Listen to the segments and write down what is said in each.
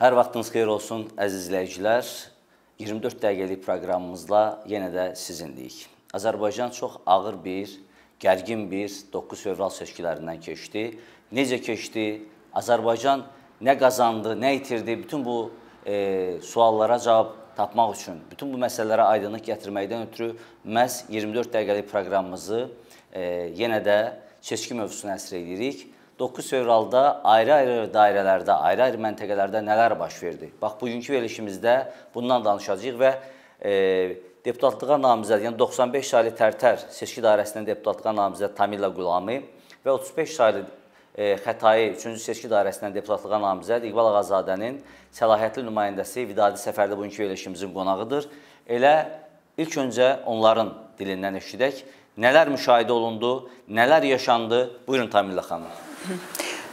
Hər vaxtınız xeyir olsun əziz izləyicilər. 24 dəqiqəlik proqramımızla yenə də sizinləyik. Azərbaycan çox ağır bir, gərgin bir 9 fevral seçkilərindən keçdi. Necə keçdi? Azərbaycan nə qazandı, nə itirdi? Bütün bu e, suallara cavab tapmaq üçün, bütün bu məsələlərə aydınlıq gətirməkdən ötürü məhz 24 dəqiqəlik proqramımızı e, yenə də seçki mövzusuna həsr edirik. 9 fevralda ayrı-ayrı dairələrdə, ayrı-ayrı məntəqələrdə nələr baş verdi? Bax, bugünkü verilişimizdə bundan danışacağıq və e, deputatlığa namizəd, yəni 95 saylı Tərtər seçki dairəsindən deputatlığa namizəd Tamila Qulami və 35 saylı e, Xətai 3-cü seçki dairəsindən deputatlığa namizəd İqbal Ağazadənin səlahiyyətli nümayəndəsi Vidadi Səfərdə bugünkü verilişimizin qonağıdır. Elə ilk öncə onların dilindən eşidək. Nələr müşahidə olundu, nələr yaşandı? Buyurun Tamila xanım.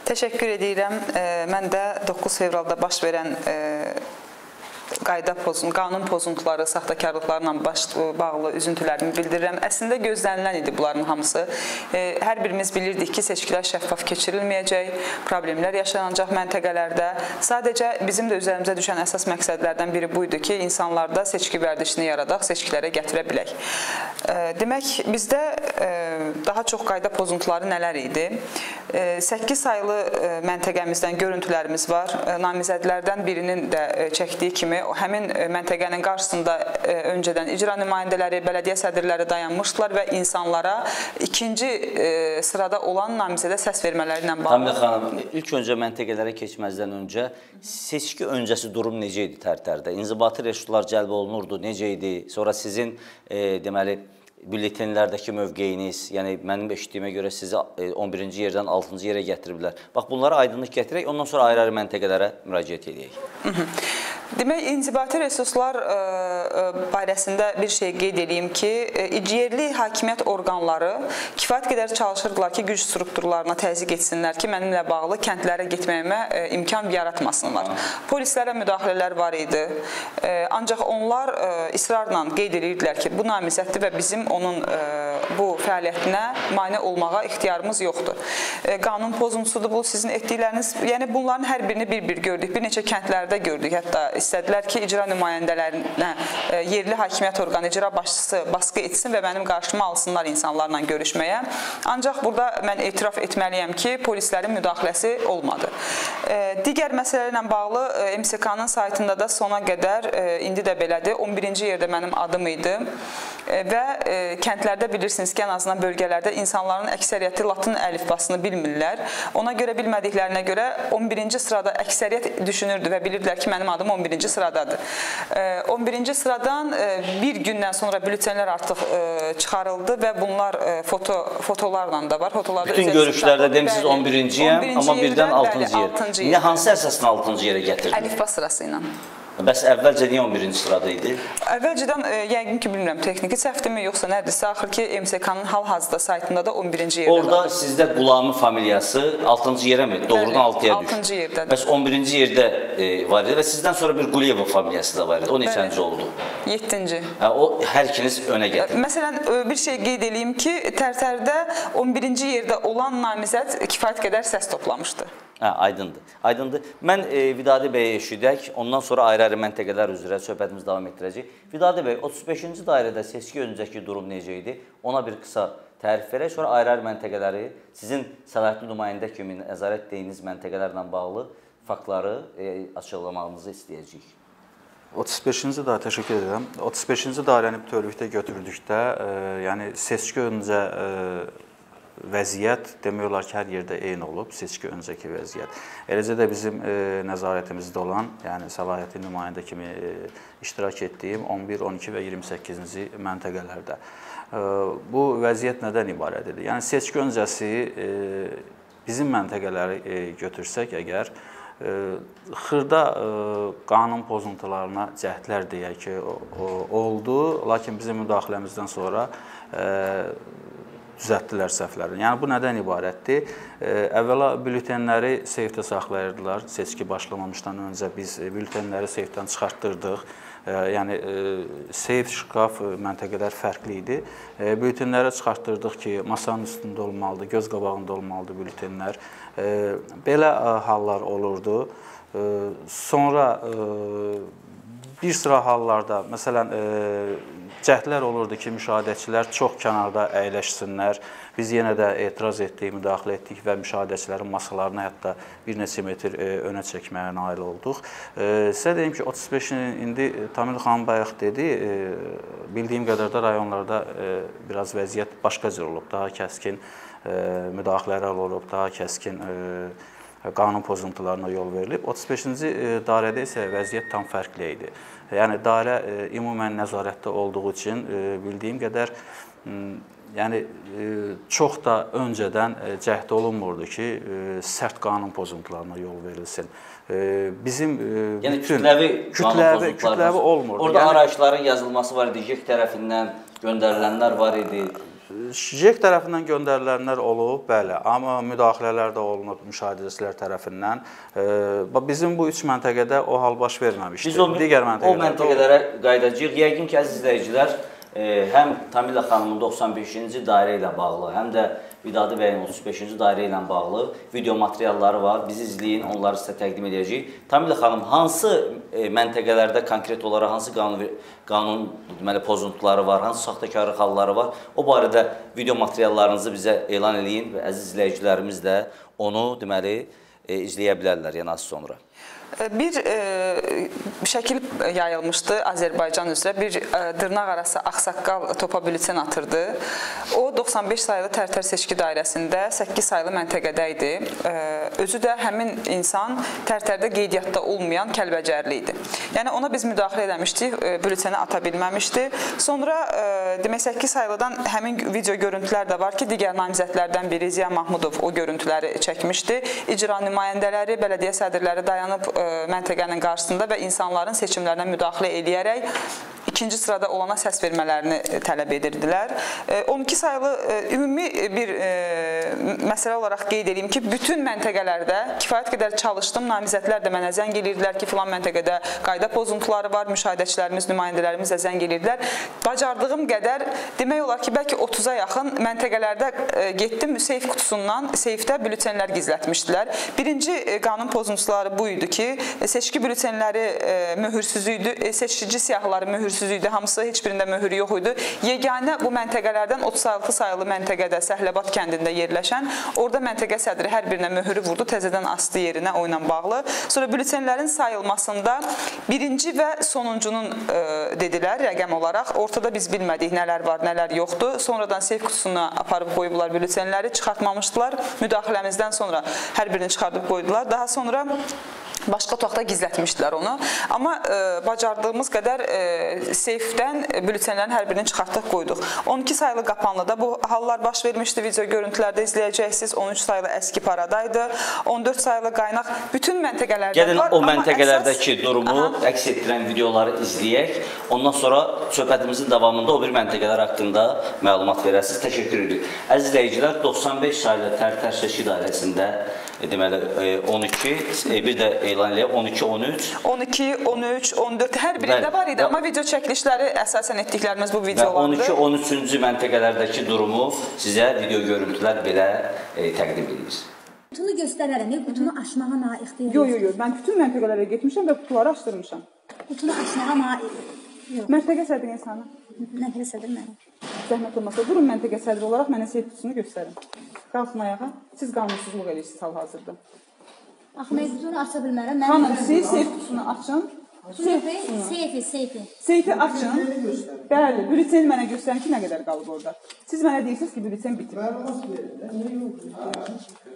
Təşəkkür edirəm. Mən də 9 fevralda baş verən qayda pozun, qanun pozuntuları, saxtakarlıqlarla bağlı üzüntülərimi bildirirəm. Əslində gözlənilən idi bunların hamısı. Hər birimiz bilirdik ki, seçkilər şəffaf keçirilməyəcək, problemlər yaşanacaq məntəqələrdə. Sadəcə bizim də üzərimizə düşən əsas məqsədlərdən biri bu idi ki, insanlarda seçki vərdişini yaradaq, seçkilərə gətirə bilək. Demək, bizdə daha çox qayda pozuntuları nələr idi? 8 saylı məntəqəmizdən görüntülərimiz var. Namizədlərdən birinin də çəkdiyi kimi kimi həmin e, məntəqənin qarşısında e, öncədən icra nümayəndələri, bələdiyyə sədrləri dayanmışdılar və insanlara ikinci e, sırada olan namizədə səs vermələri ilə bağlı. Tamir xanım, ilk öncə məntəqələrə keçməzdən öncə seçki öncəsi durum necə idi Tərtərdə? İnzibati resurslar cəlb olunurdu, necə idi? Sonra sizin e, deməli bülletenlərdəki mövqeyiniz, yəni mənim eşitdiyimə görə sizi 11-ci yerdən 6-cı yerə gətiriblər. Bax bunlara aydınlıq gətirək, ondan sonra ayrı-ayrı məntəqələrə müraciət edək. Demək, inzibati resurslar ə, ə, barəsində bir şey qeyd edeyim ki, yerli hakimiyyət orqanları kifayət qədər çalışırdılar ki, güc strukturlarına təzyiq etsinlər ki, mənimlə bağlı kəndlərə getməyimə imkan yaratmasınlar. Polislərə müdaxilələr var idi. Ancaq onlar israrla qeyd edirdilər ki, bu namizəddir və bizim onun bu fəaliyyətinə mane olmağa ixtiyarımız yoxdur. Qanun pozuntusudur bu sizin etdikləriniz. Yəni bunların hər birini bir-bir gördük. Bir neçə kəndlərdə gördük. Hətta istədilər ki, icra nümayəndələrinə e, yerli hakimiyyət orqanı, icra başçısı baskı etsin və mənim qarşıma alsınlar insanlarla görüşməyə. Ancaq burada mən etiraf etməliyəm ki, polislərin müdaxiləsi olmadı. E, digər məsələ ilə bağlı e, MSK-nın saytında da sona qədər indi də belədir. 11-ci yerdə mənim adım idi və kəndlərdə bilirsiniz ki, ən azından bölgələrdə insanların əksəriyyəti latın əlifbasını bilmirlər. Ona görə bilmədiklərinə görə 11-ci sırada əksəriyyət düşünürdü və bilirdilər ki, mənim adım 11 11-ci sıradadır. 11-ci sıradan bir gündən sonra bültenlər artıq çıxarıldı və bunlar foto fotolarla da var. Fotolarda Bütün görüşlərdə demisiniz 11-ciyəm, amma birdən 6-cı yer. Nə hansı əsasla 6-cı yerə gətirdiniz? Əlifba sırası ilə. Bəs əvvəlcə niyə 11-ci sırada idi? Əvvəlcədən e, yəqin ki, bilmirəm, texniki səhvdirmi yoxsa nədirsə, axır ki, MSK-nın hal-hazırda saytında da 11-ci yerdə Orada var. sizdə Qulami familiyası 6-cı yerə mi? Doğrudan 6-ya düşdü. 6-cı yerdədir. Bəs 11-ci yerdə e, var idi və sizdən sonra bir Quliyeva familiyası da var idi. O neçənci oldu? 7-ci. Hə, o hər ikiniz önə gətirdiniz. Məsələn, e, bir şey qeyd eləyim ki, Tərtərdə 11-ci yerdə olan namizəd kifayət qədər səs toplamışdı. Hə, aydındır. Aydındır. Mən e, Vidadi bəyə eşidək, ondan sonra ayrı-ayrı məntəqələr üzrə söhbətimizi davam etdirəcəyik. Vidadi bəy, 35-ci dairədə seçki öncəki durum necə idi? Ona bir qısa tərif verək, sonra ayrı-ayrı məntəqələri sizin səlahiyyətli nümayəndə kimi nəzarət etdiyiniz məntəqələrlə bağlı faktları e, açıqlamağınızı istəyəcəyik. 35-ci dairə təşəkkür edirəm. 35-ci dairəni bütövlükdə götürdükdə, e, yəni seçki öncə e, vəziyyət demək olar ki, hər yerdə eyni olub, seçki öncəki vəziyyət. Eləcə də bizim e, nəzarətimizdə olan, yəni səlahiyyətli nümayəndə kimi e, iştirak etdiyim 11, 12 və 28-ci məntəqələrdə. E, bu vəziyyət nədən ibarət edir? Yəni seçki öncəsi e, bizim məntəqələri e, götürsək əgər e, xırda e, qanun pozuntularına cəhdlər deyək ki, o, o, oldu, lakin bizim müdaxiləmizdən sonra e, düzəltdilər səhvlərini. Yəni bu nədən ibarətdir? Əvvəla bültenləri seyfdə saxlayırdılar. Seçki başlamamışdan öncə biz bültenləri seyfdən çıxartdırdıq. Yəni seyf, şkaf məntəqələr fərqli idi. Bültenləri çıxartdırdıq ki, masanın üstündə olmalıdır, göz qabağında olmalıdır bültenlər. Belə hallar olurdu. E, Sonra e, bir sıra hallarda, məsələn, e, cəhdlər olurdu ki, müşahidəçilər çox kənarda əyləşsinlər. Biz yenə də etiraz etdik, müdaxilə etdik və müşahidəçilərin masalarını hətta bir neçə metr e, önə çəkməyə nail olduq. E, Sizə deyim ki, 35-in indi Tamil xanım bayaq dedi, e, bildiyim qədər də rayonlarda biraz vəziyyət başqa cür olub, daha kəskin müdaxilələr olub, daha kəskin qanun pozuntularına yol verilib. 35-ci e, dairədə isə vəziyyət tam fərqli idi. Yəni dairə e, ümumən nəzarətdə olduğu üçün e, bildiyim qədər yəni e, çox da öncədən cəhd olunmurdu ki, sərt qanun pozuntularına yol verilsin. Bizim Yəni bütün kütləvi kütləvi kütləvi olmurdu. Orada Yəni- arayışların yazılması var idi, JEK tərəfindən göndərilənlər var idi. JEK tərəfindən göndərilənlər olub, bəli, amma müdaxilələr də olunub müşahidəçilər tərəfindən. E, Bizim bu üç məntəqədə o hal baş verməmişdi. Biz o, digər o məntəqələrdə olub. məntəqələrə qayıdacağıq. Yəqin ki, əziz izləyicilər, e, həm Tamila xanımın 95-ci dairə ilə bağlı, həm də Vidadi bəyin 35-ci dairə ilə bağlı video materialları var. Bizi izləyin, onları sizə təqdim edəcəyik. Tamila xanım, hansı e, məntəqələrdə konkret olaraq hansı qanun qanun deməli pozuntuları var, hansı saxtakarlıq halları var? O barədə video materiallarınızı bizə elan eləyin və əziz izləyicilərimiz də onu deməli e, izləyə bilərlər yəni az sonra. Bir e, şəkil yayılmışdı Azərbaycan üzrə. Bir e, dırnaq arası ağsaqqal topa bülten atırdı. O 95 saylı Tərtər seçki dairəsində 8 saylı məntəqədə idi. E, özü də həmin insan Tərtərdə qeydiyyatda olmayan Kəlbəcərli idi. Yəni ona biz müdaxilə eləmişdik, e, bülteni ata bilməmişdi. Sonra e, demək 8 saylıdan həmin video görüntülər də var ki, digər namizədlərdən biri Ziya Mahmudov o görüntüləri çəkmişdi. İcra nümayəndələri, bələdiyyə sədrləri dayanıb e, məntəqənin qarşısında və insanların seçimlərinə müdaxilə eləyərək ikinci sırada olana səs vermələrini e, tələb edirdilər. E, 12 saylı e, ümumi bir e, məsələ olaraq qeyd edeyim ki, bütün məntəqələrdə kifayət qədər çalışdım. Namizədlər də mənə zəng eləyirdilər ki, filan məntəqədə qayda pozuntuları var, müşahidəçilərimiz, nümayəndələrimiz də zəng eləyirdilər. Bacardığım qədər demək olar ki, bəlkə 30-a yaxın məntəqələrdə e, getdim seyf qutusundan seyfdə bültenlər gizlətmişdilər. Birinci e, qanun pozuntuları bu idi ki, e, seçki bültenləri e, möhürsüz idi, e, seçici siyahıları möhürsüz idi, hamısı heç birində möhür yox idi. Yeganə bu məntəqələrdən 36 sayılı məntəqədə Səhləbad kəndində yerləşən, orada məntəqə sədri hər birinə möhürü vurdu, təzədən asdı yerinə o ilə bağlı. Sonra bültenlərin sayılmasında birinci və sonuncunun e, dedilər rəqəm olaraq. Ortada biz bilmədik nələr var, nələr yoxdur. Sonradan seyf qutusuna aparıb qoyublar bültenləri, çıxartmamışdılar. Müdaxiləmizdən sonra hər birini çıxardıb qoydular. Daha sonra başqa otaqda gizlətmişdilər onu. Amma e, bacardığımız qədər e, seyfdən bültenlərin hər birini çıxartdıq, qoyduq. 12 saylı qapanlıda bu hallar baş vermişdi. Video görüntülərdə izləyəcəksiniz. 13 saylı əski paradaydı. 14 saylı qaynaq bütün məntəqələrdə Gəlin var. o amma məntəqələrdəki əsas- durumu Aha. əks etdirən videoları izləyək. Ondan sonra söhbətimizin davamında o bir məntəqələr haqqında məlumat verəsiniz. Təşəkkür edirik. Əziz izləyicilər, 95 saylı Tərtər seçki dairəsində e, deməli e, 12, e, bir də elan eləyək 12, 13 12, 13, 14 hər birində var idi, Və- amma video çəkilişləri əsasən etdiklərimiz bu videolardır. 12, 13-cü məntəqələrdəki durumu sizə video görüntülər belə e, təqdim edirik. Qutunu göstərərəm, qutunu açmağa mənə ixtiyar Yox, yox. yox. Mən bütün məntəqələrə getmişəm və qutuları açdırmışam. Qutunu açmağa yox. Məntəqə sədri insanı. Nə bilirsən mən. Zəhmət olmasa durun məntəqə sədri olaraq mənə seyf qutusunu göstərin. Qalxın ayağa. Siz qanunsuzluq edirsiniz hal-hazırda. Axı mən qutunu aça bilmərəm. Mən Xanım, siz seyf qutusunu açın. seyfi, seyfi, seyfi. Seyfi açın. Bəli, bülten mənə göstərin ki, nə qədər qalıb orada. Siz mənə deyirsiniz ki, bülten bitib.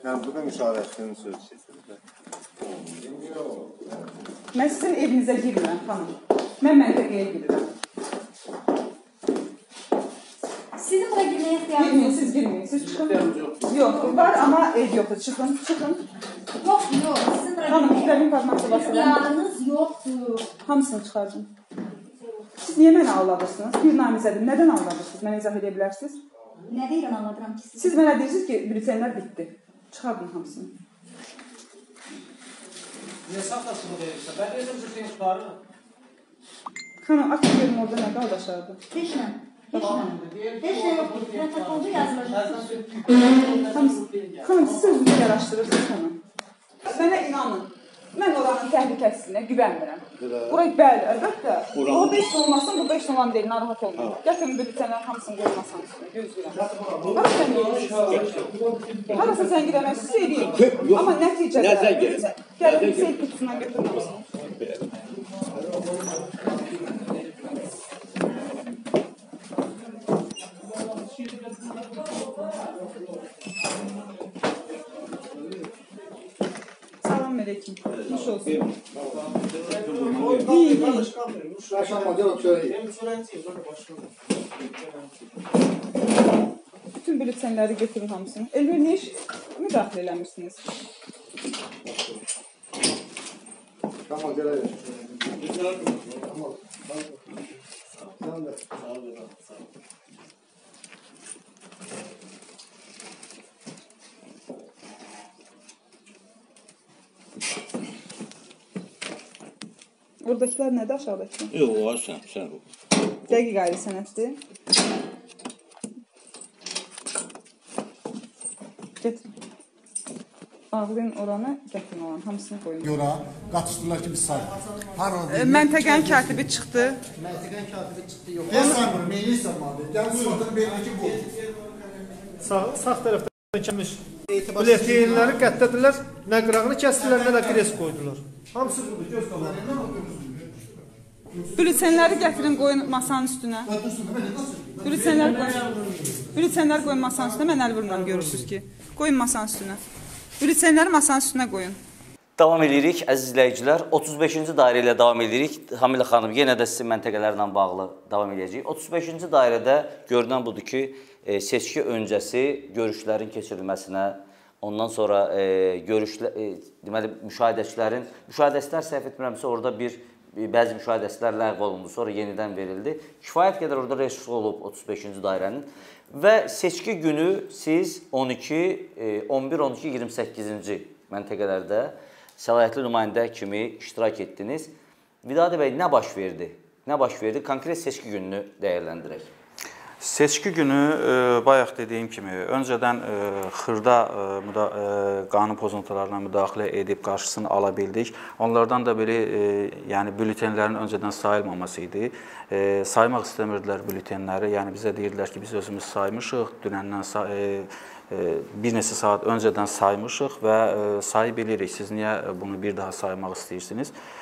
Yani bu da müşavirətinin sözü seçildi. Mən sizin evinizə girmirəm, xanım. Mən məntəqəyə girirəm. İxtiyarınız Girməyin, yox. siz girməyin. Siz çıxın. Yox, var, amma ev yoxdur. Çıxın, çıxın. Yox, yox. Sizin girməyə kütləvi informasiya vasitələri ixtiyarınız yoxdur. hamısını çıxardım. Siz niyə məni aldadırsınız? Bir namizədim. Nədən aldadırsınız? Mənə izah edə bilərsiniz? Nə deyirəm anladıram ki siz. Siz mənə deyirsiniz ki, bültenlər bitdi. Çıxardın hamısını. Niye saklasını verirse? Ben dedim zıtayım çıkarırım. Xanım, açın görüm orada nə qaldı aşağıda. Heçlə. Heçlə. Heçlə yoxdur. Protokolda yazılır. Xanım, xanım siz özünüzü yaraşdırırsınız xanım. Mənə inanın. Mən oranın təhlükəsizliyinə güvənmirəm. Bura bəli, əlbəttə. Orada iş olmasın, burada iş olan deyil, narahat olmayın. Gətirin bültənlərin hamısını qoymasan üstünə, gözləyirəm. Hara sən gedirsən? Harasa sən gedəmək istəyirik. Amma nəticədə Nəzər gedir. Gəlin sel qutusundan götürməsin. Selam Melek'im. Hoş olsun. İyi iyi. Aşağıma gel oturayım. Bütün bültenleri getirin hamısını. Elbir niye müdahale eləmirsiniz? Tamam gel hadi. Tamam. Tamam. Tamam. Tamam. Yox, o sən, sən o. Dəqiq ayrı sənəddir. Get. Ağlayın oranı, gətirin oranı, hamısını qoyun. Yora qaçışdılar ki biz say. Har oldu. Məntəqənin katibi çıxdı. Məntəqən katibi çıxdı yox. Ben saymıram, meyli istəmadı. Gəl suratını belli ki bu. Sağ, sağ tərəfdən kəmiş Biletenləri qətdədilər, nə qırağını kəsdilər, nə də kres qoydular. Hamısı budur, göz qabağında. Bültenləri gətirin qoyun masanın üstünə. Bültenlər qoyun. Bültenlər qoyun masanın üstünə. Mən əl vurmuram görürsüz ki. Qoyun masanın üstünə. Bültenləri masanın üstünə qoyun. Davam edirik əziz izləyicilər. 35-ci dairə ilə davam edirik. Hamilə xanım yenə də sizin məntəqələrlə bağlı davam edəcəyik. 35-ci dairədə görünən budur ki, e, seçki öncəsi görüşlərin keçirilməsinə, ondan sonra e, görüşlə e, deməli müşahidəçilərin müşahidəçilər səhv etmirəmsə orada bir bəzi müşahidəçilər ləğv olundu, sonra yenidən verildi. Kifayət qədər orada resurs olub 35-ci dairənin və seçki günü siz 12, e, 11, 12, 28-ci məntəqələrdə səlahiyyətli nümayəndə kimi iştirak etdiniz. Vidadi bəy nə baş verdi? Nə baş verdi? Konkret seçki gününü dəyərləndirək. Seçki günü e, bayaq dediyim kimi öncədən e, xırda e, müda e, qanun pozuntularına müdaxilə edib qarşısını ala bildik. Onlardan da biri e, yəni bültenlərin öncədən sayılmaması idi. E, saymaq istəmirdilər bültenləri. Yəni bizə deyirdilər ki, biz özümüz saymışıq, dünəndən sa e, e, bir neçə saat öncədən saymışıq və e, sayı bilirik. Siz niyə bunu bir daha saymaq istəyirsiniz? E,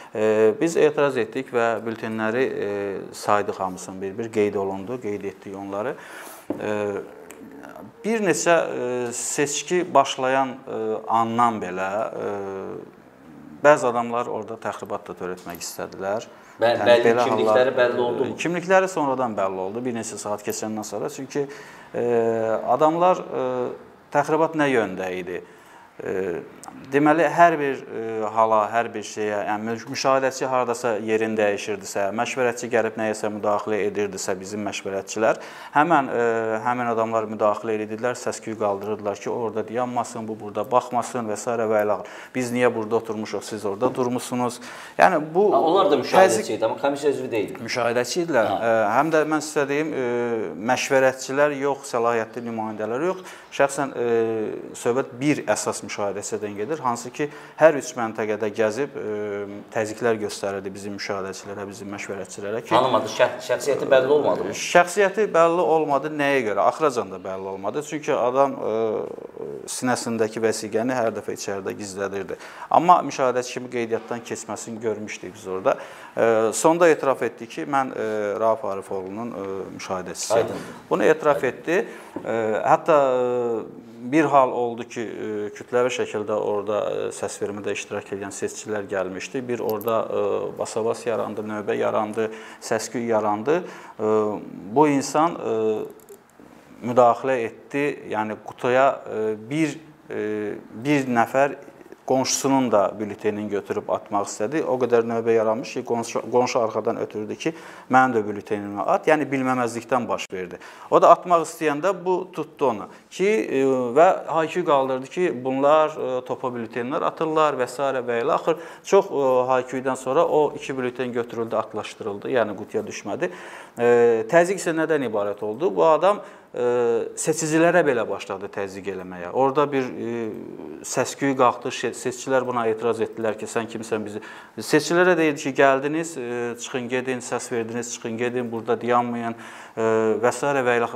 Biz etiraz etdik və bültenləri e, saydıq hamısını bir-bir qeyd olundu, qeyd etdik onları. Bir neçə e, seçki başlayan e, andan belə bəzi adamlar orada təxribat da törətmək istədilər. Bə- Yəni bəlli belə kimlikləri hallar- bəlli oldu mu? Kimlikləri sonradan bəlli oldu, bir neçə saat keçəndən sonra. Çünki e, adamlar e, təxribat nə yöndə idi? E, deməli hər bir e, hala, hər bir şeyə, yəni müş- müşahidəçi hardasa yerin dəyişirdisə, məşvərətçi gəlib nəyəsə müdaxilə edirdisə bizim məşvərətçilər, həmən e, həmin adamlar müdaxilə edirdilər, səs-küy qaldırırdılar ki, orada dayanmasın, bu burada baxmasın və s. və ilə. Biz niyə burada oturmuşuq, siz orada durmusunuz? Yəni bu Ha, Onlar da müşahidəçi idi, amma komissiya üzvü deyil. Müşahidəçi idilər. Ə, Həm də mən sizə deyim, məşvərətçilər yox, səlahiyyətli nümayəndələr yox. Şəxsən söhbət bir əsas müşahidəçidən gedir, hansı ki, hər üç məntəqədə gəzib ə, təzyiqlər göstərirdi bizim müşahidəçilərə, bizim məşvərətçilərə ki, Tanımadı, şəx şəxsiyyəti bəlli olmadı? Şəxsiyyəti bəlli olmadı. Nəyə görə? Axıracan da bəlli olmadı. Çünki adam ə, sinəsindəki vəsiqəni hər dəfə içəridə gizlədirdi. Amma müşahidəçi kimi qeydiyyatdan keçməsini görmüşdük biz orada. Ə, sonda etiraf etdi ki, mən Rauf Arifoğlunun müşahidəçisiyəm. Bunu etiraf etdi. Hətta bir hal oldu ki, ə, kütləvi şəkildə orada ə, səsvermədə iştirak edən seçicilər gəlmişdi. Bir orada ə, basabas yarandı, növbə yarandı, səsküy yarandı. Bu insan müdaxilə etdi. Yəni qutuya bir bir nəfər qonşusunun da bültenin götürüb atmaq istədi. O qədər növbə yaranmış ki, qonşu, qonşu arxadan ötürdü ki, mənim də bültenimi at. Yəni bilməməzlikdən baş verdi. O da atmaq istəyəndə bu tutdu onu ki e, və haykü qaldırdı ki, bunlar e, topa bültenlər atırlar və s. və ilə axır çox e, hayküdən sonra o iki bülten götürüldü, atlaşdırıldı. Yəni qutuya düşmədi. Təzyiq isə nədən ibarət oldu? Bu adam seçicilərə belə başladı təzyiq eləməyə. Orada bir səs-küy qalxdı, seçicilər buna etiraz etdilər ki, sən kimsən bizi. Seçicilərə deyildi ki, gəldiniz, çıxın gedin, səs verdiniz, çıxın gedin, burada dayanmayın və s. və ilə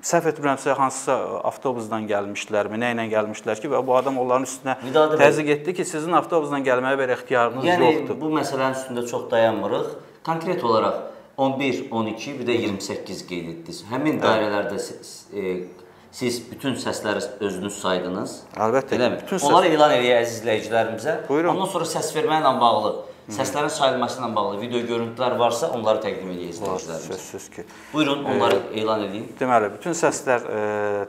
səhv etmirəmsə hansısa avtobusdan gəlmişlərmi, nə ilə gəlmişdilər ki, və bu adam onların üstünə təzyiq etdi ki, sizin avtobusla gəlməyə belə ixtiyarınız Yəni yoxdur. bu məsələnin üstündə çox dayanmırıq. Konkret olaraq 11, 12, bir də 28 qeyd etdiniz. Həmin dairələrdə siz, e, siz bütün səsləri özünüz saydınız. Əlbəttə, Eləmi? bütün səs- Onları elan eləyək əziz izləyicilərimizə. Buyurun. Ondan sonra səs vermə ilə bağlı, səslərin sayılması ilə bağlı video görüntülər varsa, onları təqdim edək izləyicilərimizə. Sözsüz ki. Buyurun, onları elan edin. Deməli, bütün səslər e,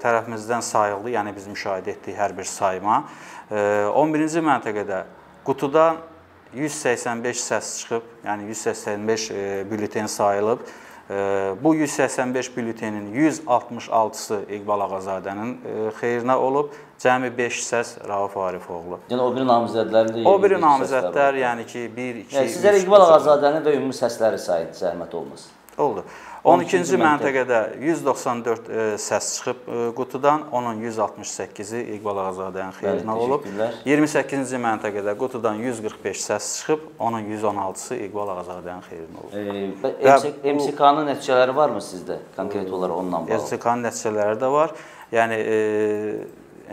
tərəfimizdən sayıldı, yəni biz müşahidə etdik hər bir sayma. E, 11-ci məntəqədə qutudan 185 səs çıxıb, yəni 185 e, bülleten sayılıb. E, bu 185 bülletenin 166-sı İqbal Ağazadənin e, xeyrinə olub, cəmi 5 səs Rauf Arifoğlu. Yəni o biri namizədlərin də O biri 25 səslər var. namizədlər, yəni ki, 1 2 Yəni sizə İqbal Ağazadənin və ümumi səsləri sayın, zəhmət olmasın. Oldu. 12-ci 12-ci məntəqədə 194 e, səs çıxıb e, qutudan, onun 168-i İqbal Ağazadənin xeyrinə olub. təşəkkürlər. 28-ci məntəqədə qutudan 145 səs çıxıb, onun 116-sı İqbal Ağazadənin xeyrinə olub. E, MSK-nın nəticələri varmı sizdə? Konkret olaraq onunla bağlı. LCK-nın nəticələri də var. Yəni e,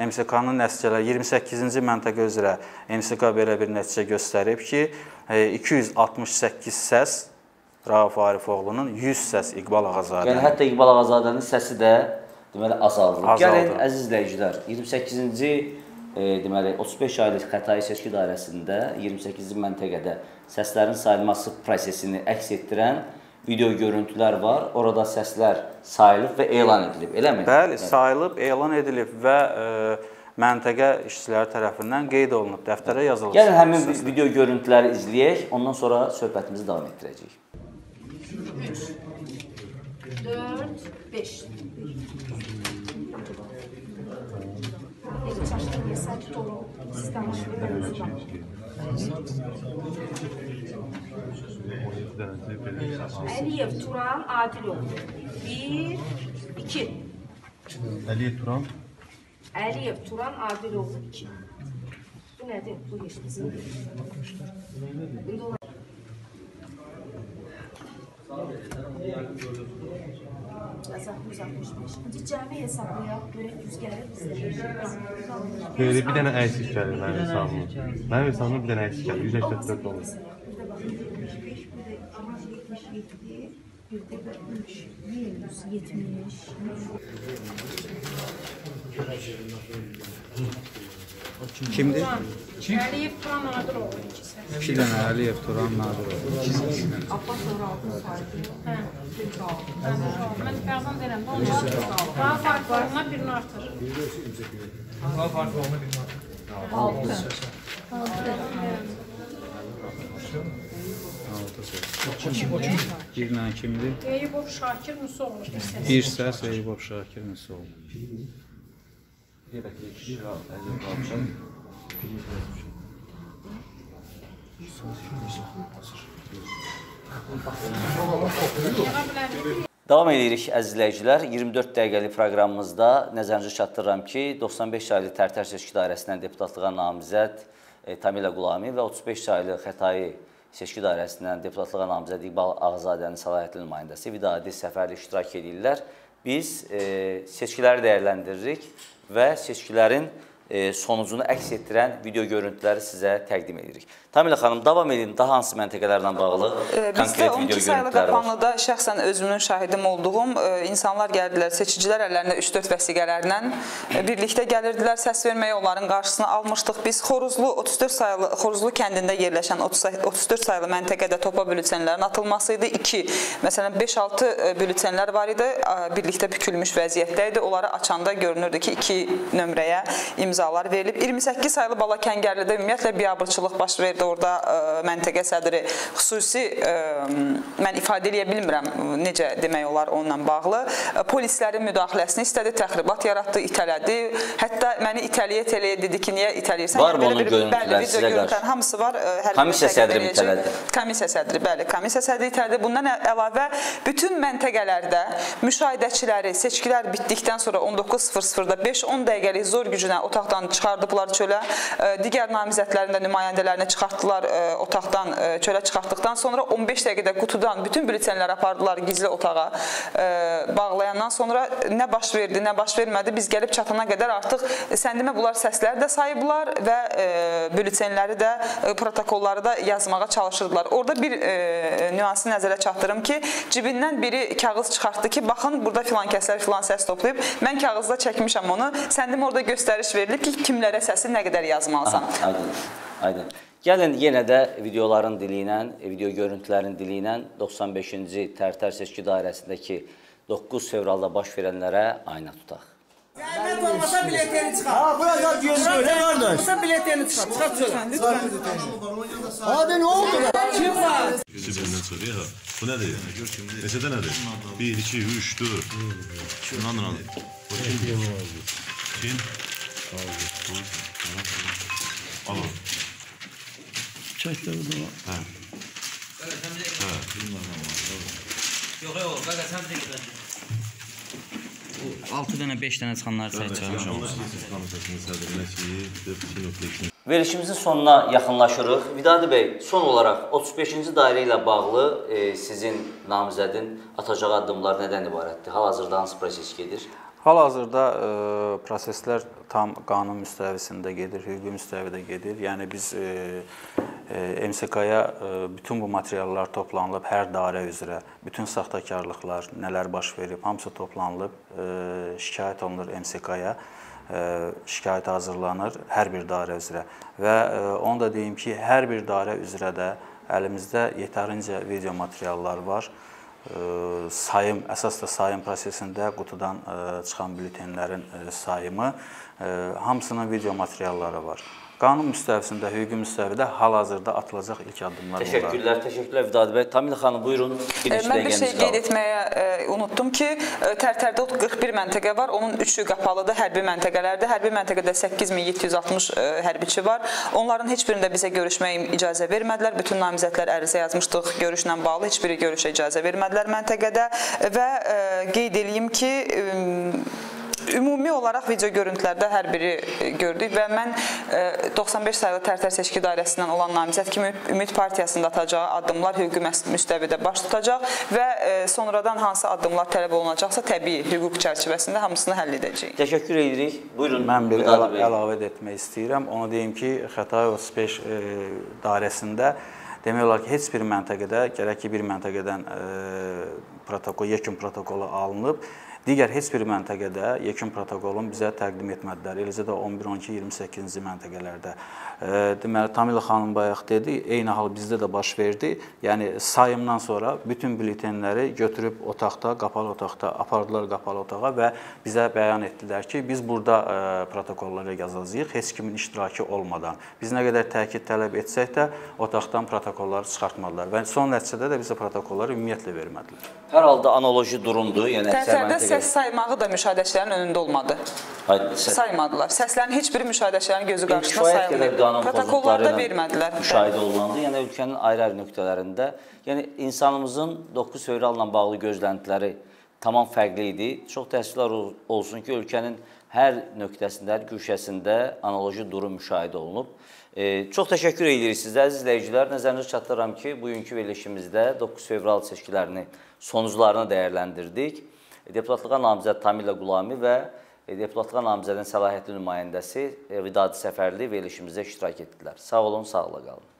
MSK-nın nəticələri 28-ci məntəqə üzrə MSK belə bir nəticə göstərib ki, e, 268 səs Rauf Arifoğlunun 100 səs İqbal Yəni Ağazadənin. hətta İqbal Ağazadənin səsi də deməli azaldılıb. Azaldı. Gəlin əziz izləyicilər, 28-ci e, deməli 35 aylıq Xətai seçki dairəsində 28-ci məntəqədə səslərin sayılması prosesini əks etdirən video görüntülər var. Orada səslər sayılıb və elan edilib, eləmi? Bəli, sayılıb, elan edilib və e, məntəqə işçiləri tərəfindən qeyd olunub, dəftərə yazılıb. Gəlin həmin vi- video görüntüləri izləyək, ondan sonra söhbətimizi davam etdirəcəyik. 4, 5. Ele çaştırmaya sakit olun. Sizden başlıyor ben hızlıdan. Əliyev Turan Adilov. 1, 2. Əliyev Turan. Əliyev Turan Adilov 2. Bu nədir? Bu heç bizim deyil. İndi ona- Yazaq 165. İndi cəmi hesablayaq, görək 100 gəlir bizə. Böyle bir dənə əksik gəlir mənim hesabıma. Mənim hesabıma bir dənə əksik gəlir. 184 olur. Bir də baxın 75, bir də 77, bir də 3, 170. Kimdir? Əliyev Turan Adilov 2 səs. 2 dənə Əliyev Turan Nadirov. Abbas Oral'ın sahibi. Hə. Mən mən bəzən deyirəm, onlar daha farklı olma birini artır. Daha farklı olma bir var. Altı. Bir dənə kimdir? Eyübov Şakir Musoğlu bir səs. Bir səs Eyübov Şakir Müsol. Davam edirik əziz izləyicilər. 24 dəqiqəlik proqramımızda nəzərinizə çatdırıram ki, 95 saylı Tərtər seçki dairəsindən deputatlığa namizəd e, Tamila Qulami və 35 saylı Xətai seçki dairəsindən deputatlığa namizəd İqbal Ağzadənin səlahiyyətli nümayəndəsi Vidadi Səfərli iştirak edirlər. Biz e, seçkiləri dəyərləndiririk və seçkilərin e, sonucunu əks etdirən video görüntüləri sizə təqdim edirik. Tamila xanım, davam edin. Daha hansı məntəqələrlə bağlı E, Bizdə konkret video 12 saylı görüntülər var? qapanlıda şəxsən özümün şahidim olduğum e, insanlar gəldilər, seçicilər əllərində 3-4 vəsiqələrlə e, birlikdə gəlirdilər səs verməyə, onların qarşısını almışdıq. Biz Xoruzlu 34 saylı Xoruzlu kəndində yerləşən 30 34 saylı məntəqədə topa bültenlərin atılması idi. 2, məsələn 5-6 bültenlər var idi, e, birlikdə bükülmüş vəziyyətdə idi. Onları açanda görünürdü ki, 2 nömrəyə imza imzalar verilib. 28 saylı Bala Kəngərlidə ümumiyyətlə biabırçılıq baş verdi. Orada ə, məntəqə sədri xüsusi ə, mən ifadə edə bilmirəm necə demək olar onunla bağlı. Ə, Polislərin müdaxiləsini istədi, təxribat yaratdı, itələdi. Hətta məni itələyə-itələyə dedi ki, niyə itələyirsən? Var mı Yəni onun görüntüləri sizə qarşı? hamısı var. Komissiya sədri itələdi? Komissiya sədri, bəli, komissiya sədri itələdi. Bundan əlavə bütün məntəqələrdə müşahidəçiləri seçkilər bitdikdən sonra 19:00-da 5-10 dəqiqəlik zor gücünə otaqdan çıxardıblar çölə. Digər namizədlərin də nümayəndələrini çıxartdılar ə, otaqdan ə, çölə çıxartdıqdan sonra 15 dəqiqədə qutudan bütün bültenləri apardılar gizli otağa. Ə, Bağlayandan sonra nə baş verdi, nə baş vermədi biz gəlib çatana qədər artıq səndimə bunlar səsləri də sayıblar və ə, bültenləri də protokolları da yazmağa çalışırdılar. Orada bir nüansı nəzərə çatdırım ki, cibindən biri kağız çıxartdı ki, baxın burada filan kəslər filan səs toplayıb. Mən kağızda çəkmişəm onu. Səndim orada göstəriş verilib ki, kimlərə səsi nə qədər yazmalısan. Aydın. Aydın. Gəlin yenə də videoların dili ilə, video görüntülərin dili ilə 95-ci Tərtər seçki dairəsindəki 9 fevralda baş verənlərə ayna tutaq. Zəhmət olmasa biletini çıxar. Ha, burada göz göre qardaş. Olmasa biletini çıxar. Çıxar çölə. Lütfen. Hadi ne oldu? Kim var? Sibirinden soruyor ha. Bu nedir? Mesele nedir? 1, 2, 3, 4. Şundan al. Bu kim? Kim? Al. Al. Sən də gedəcək. 6 dənə, 5 dənə çıxanları sayacağam. Verilişimizin sonuna yaxınlaşırıq. Vidadi bəy, son olaraq 35-ci dairə ilə bağlı e, sizin namizədin atacağı addımlar nədən ibarətdir? Hal-hazırda hansı proses gedir? Hal-hazırda e, proseslər tam qanun müstəvisində gedir, hüquqi müstəvidə gedir. Yəni biz e, e, MSK-ya e, bütün bu materiallar toplanılıb hər dairə üzrə, bütün saxtakarlıqlar, nələr baş verib, hamısı toplanılıb, e, şikayət olunur MSK-ya. E, şikayət hazırlanır hər bir dairə üzrə və e, onu da deyim ki, hər bir dairə üzrə də əlimizdə yetərincə video materiallar var sayım, əsas da sayım prosesində qutudan ə, çıxan bültenlərin ə, sayımı, ə, hamısının video materialları var. Qanun müstəvisində, hüquqi müstəvidə hal-hazırda atılacaq ilk addımlar bunlar. Təşəkkürlər, təşəkkürlər Vidadi bəy. Tamil xanım, buyurun. Mən bir şey qeyd etməyə e, unutdum ki, e, Tərtərdə 41 məntəqə var. Onun 3-ü qapalıdır, hərbi məntəqələrdir. Hərbi məntəqədə 8760 e, hərbiçi var. Onların heç birində bizə görüşməyə icazə vermədilər. Bütün namizədlər ərizə yazmışdıq görüşlə bağlı. Heç biri görüşə icazə vermədilər məntəqədə və e, qeyd eləyim ki, e, Ümumi olaraq video görüntülərdə hər biri e, gördük və mən e, 95 saylı Tərtər seçki dairəsindən olan namizəd kimi Ümid Partiyasında atacağı addımlar hüquqi müstəvidə baş tutacaq və e, sonradan hansı addımlar tələb olunacaqsa təbii hüquq çərçivəsində hamısını həll edəcəyik. Təşəkkür edirik. Buyurun. Mən bir bəy. əlavə etmək istəyirəm. Onu deyim ki, Xətai 35 e, dairəsində demək olar ki, heç bir məntəqədə gərək ki, bir məntəqədən e, protokol, yekun protokolu alınıb. Digər heç bir məntəqədə yekun protokolun bizə təqdim etmədilər. Eləcə də 11, 12, 28-ci məntəqələrdə. Deməli Tamila xanım bayaq dedi, eyni hal bizdə də baş verdi. Yəni sayımdan sonra bütün bültenləri götürüb otaqda, qapalı otaqda apardılar qapalı otağa və bizə bəyan etdilər ki, biz burada protokolları yazacağıq heç kimin iştirakı olmadan. Biz nə qədər təkid tələb etsək də otaqdan protokolları çıxartmadılar və son nəticədə də bizə protokolları ümumiyyətlə vermədilər. Hər halda analoji durumdur. Yəni əksər Tərtərdə məntəqə səs saymağı da müşahidəçilərin önündə olmadı. Aydın, səs- Saymadılar. Səslərin heç biri müşahidəçilərin gözü qarşısında sayılmır. Protokollarda vermədilər. Müşahidə olunandı. Yəni ölkənin ayrı-ayrı nöqtələrində, yəni insanımızın 9 fevralla bağlı gözləntiləri tamam fərqli idi. Çox təəssüflər ol- olsun ki, ölkənin hər nöqtəsində, hər güşəsində analoji durum müşahidə olunub. E, çox təşəkkür edirik sizə əziz izləyicilər. Nəzərinizə çatdırıram ki, bugünkü verilişimizdə 9 fevral seçkilərini sonuclarını dəyərləndirdik. Deputatlığa namizəd Tamila Qulami və deputatlığa namizədin səlahiyyətli nümayəndəsi e, Vidadi Səfərli verilişimizdə iştirak etdilər. Sağ olun, sağlıqla qalın.